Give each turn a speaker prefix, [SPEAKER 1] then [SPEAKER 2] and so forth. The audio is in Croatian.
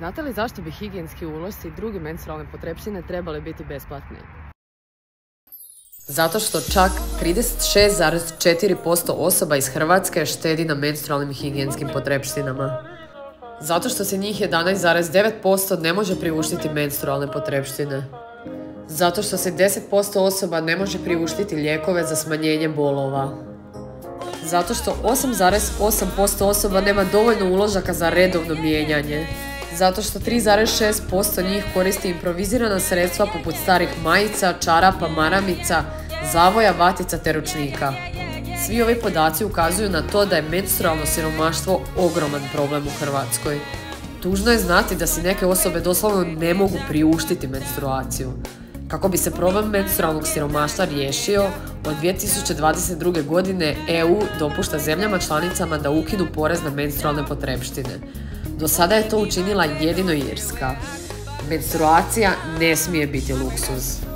[SPEAKER 1] Znate li zašto bi higijenski ulošci i drugi menstrualne potrepštine trebali biti besplatni? Zato što čak 36,4% osoba iz Hrvatske štedi na menstrualnim higijenskim potrepštinama. Zato što se njih 11,9% ne može priuštiti menstrualne potrepštine. Zato što se 10% osoba ne može priuštiti lijekove za smanjenje bolova. Zato što 8,8% osoba nema dovoljno uložaka za redovno mijenjanje. Zato što 3,6% njih koristi improvizirana sredstva poput starih majica, čarapa, maramica, zavoja, vatica te ručnika. Svi ovi podaci ukazuju na to da je menstrualno siromaštvo ogroman problem u Hrvatskoj. Tužno je znati da si neke osobe doslovno ne mogu priuštiti menstruaciju. Kako bi se problem menstrualnog siromaštva riješio, od 2022. godine EU dopušta zemljama članicama da ukinu porez na menstrualne potrepštine. Do sada je to učinila jedino Irska. Menstruacija ne smije biti luksuz.